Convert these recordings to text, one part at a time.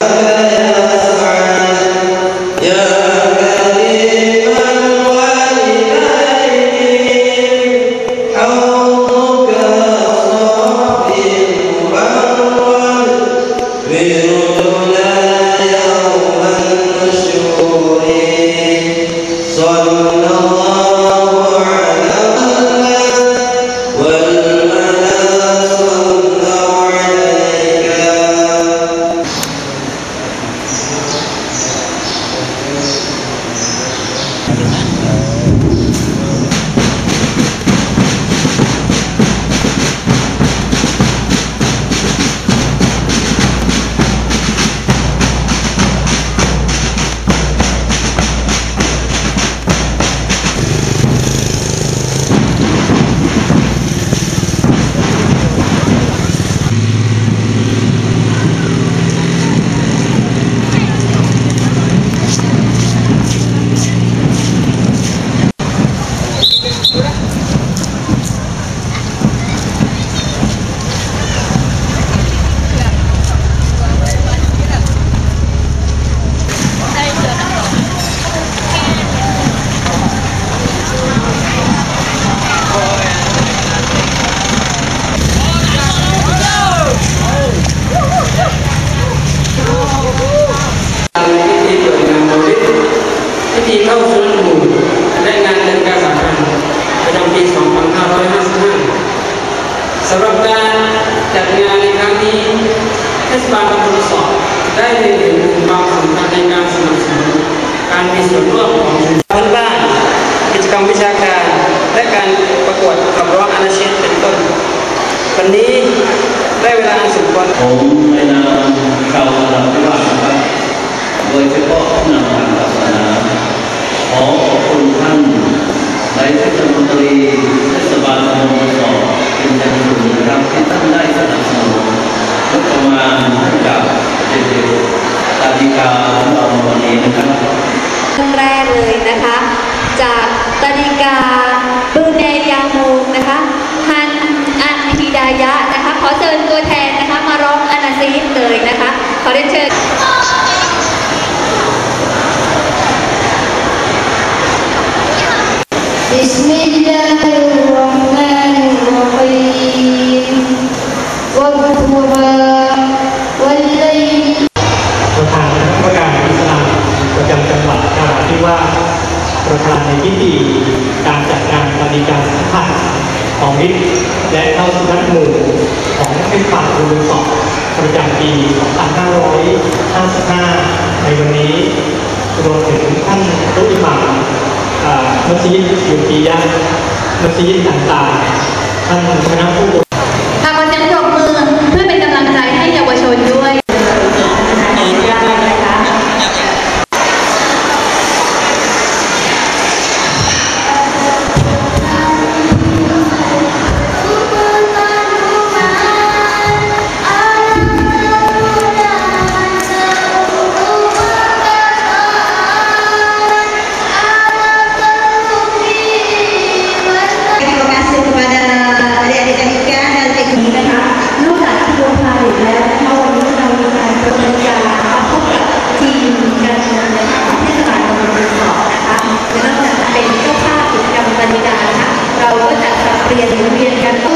พิ บาลตำบลสอบได้เรียนรู้ความสำคัญในการสนับสนุนการมีส่วนร่วมของชุมชนบ้าน กิจกรรมวิชาการ และการประกวดขับร้องอาชีพเป็นต้น วันนี้ได้เวลาอันสมควรผมในนามชาวระดับที่ว่าครับโดยเฉพาะผู้นำ นะครับท่านแรกเลยนะคะ จากตาดิกาบูเนยามูนะคะฮันอันธิดายะนะคะ ขอเชิญตัวแทนนะคะ มาร้องอนาซีเลยนะคะ ขอได้เชิญบิสมิลลาฮิรเราะห์มานิรเราะฮีมวัตุบาวัลไลประธานประกาศอิสลาม ประจำจังหวัดนราธิวาสประธานในพิธีการจัดงานปฏิการสัมผัสของมิตรและเข้าสู่นักหมู่ของเทศบาลบุรีสอบประจำปี 2555 ในวันนี้รวมถึงท่านรุอิหมามอ่ามัสยิดยูกียะมัสยิดต่างๆ ท่านคณะผู้ เปลี่ยนหมุนเวียนกันร้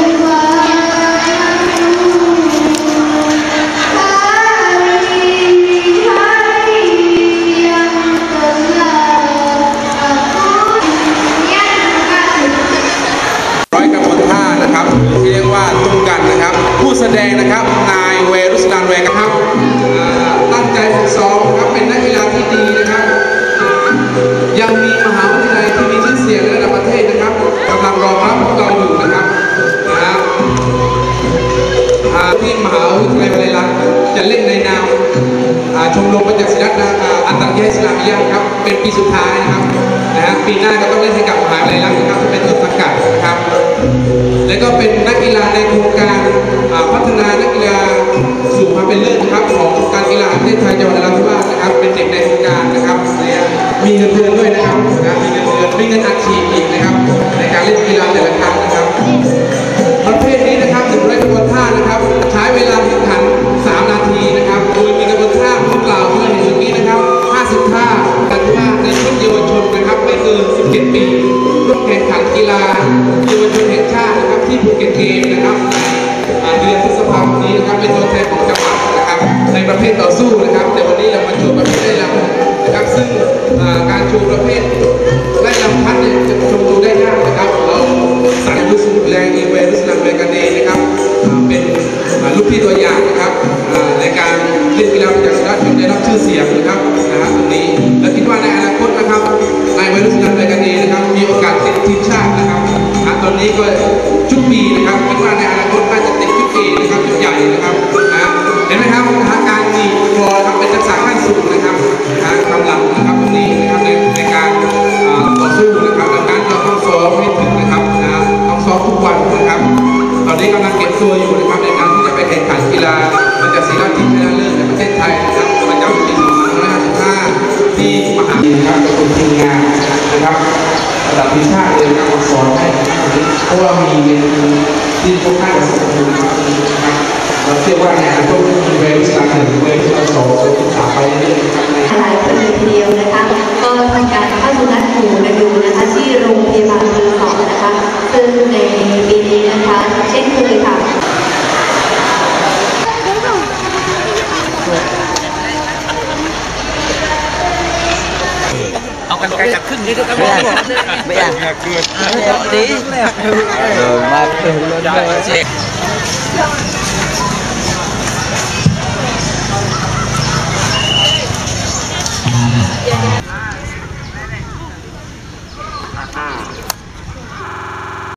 อยกระบวนท่านะครับเรียกว่าตุ้งกันนะครับผู้แสดงนะครับนายเวรุสลานเวนะครับตั้งใจฝึกซ้อมครับเป็นนักกีฬาที่ดีนะครับ ยังมี มหาวิทยาลัยวลัยลักษ์จะเล่นในนามชมรมประจักษ์ศิลป์อ่าอันตัญญาอิสลามยะครับ เป็นปีสุดท้ายนะครับนะฮะปีหน้าก็ต้องเล่นให้กับมหาวิทยาลัยลักษณ์นะครับที่เป็นต้นสังกัดนะครับ และก็เป็นนักกีฬาในโครงการพัฒนานักกีฬาสู่ความเป็นเลิศนะครับของการกีฬาประเทศไทยจังหวัดนราธิวาสนะครับ เป็นเด็กในโครงการนะครับมีเงินเดือนด้วยนะครับมีเงินเดือนมีเงินอัดฉีดอีกนะครับ ในการเล่นกีฬา นี้นะครับเป็นตัวแทนของจังหวัดนะครับ ในประเภทต่อสู้นะครับแต่วันนี้เรามาโชว์ประเภทไล่ลำนะครับ ซึ่งการโชว์ประเภทไล่ลำพัดเนี่ยจะชมดูได้ยากนะครับ เราสั่งรู้สึกแรงอีเวรุสลัมเวกันเดนะครับเป็นลูกพี่ตัวอย่างนะครับในการเล่นกีฬาประจำชาติจนได้รับชื่อเสียงนะครับนะครับตรงนี้และคิดว่าในอนาคตนะครับนายเวรุสลัมเวกันเดนะครับมีโอกาสติดทีมชาติ นี้ก็ชุดปีนะครับคิดว่าในอนาคตน่าจะติดชุดปีนะครับชุดใหญ่นะครับนะเห็นไหมครับนะการหนีบอครับเป็นทักษะขั้นสูงนะครับนะกำลังนะครับตรงนี้นะครับในในการต่อสู้นะครับดังนั้นเราต้องซ้อมให้ถึงนะครับนะต้องซ้อมทุกวันนะครับ ตอนนี้กำลังเก็บตัวอยู่นะครับในการที่จะไปแข่งขันกีฬามันจะศิลป์ทีมชนะเลิศในประเทศไทยนะครับประจำปี2555ที่มหาวิทยาลัยครับเทีมงานนะครับระดับทีมชาติเลยนะครับมาสอนให้ เพราะว่ามีเวทีที่ค่อนข้างจะสมบูรณ์นะครับเราเชื่อว่าในอนาคตมีเวทีสามหนึ่งเวทีสองเวที มันไกลจากครึ่งนี้ด้วยกันไม่ยากไม่ได้ดีเลยมาเป็นเช็ค